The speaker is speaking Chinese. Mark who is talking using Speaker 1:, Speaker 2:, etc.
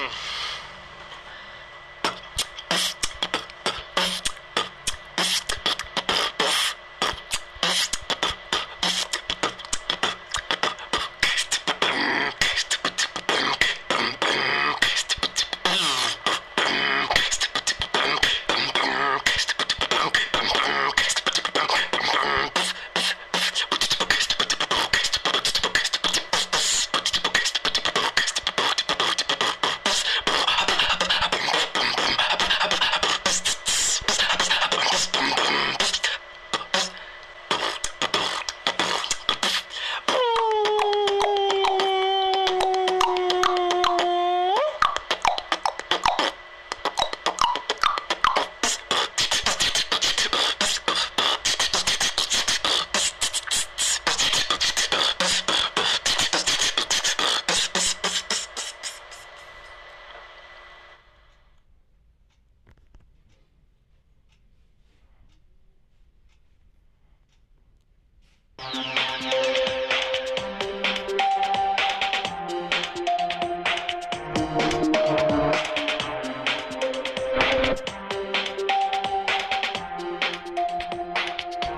Speaker 1: 嗯 Thank you.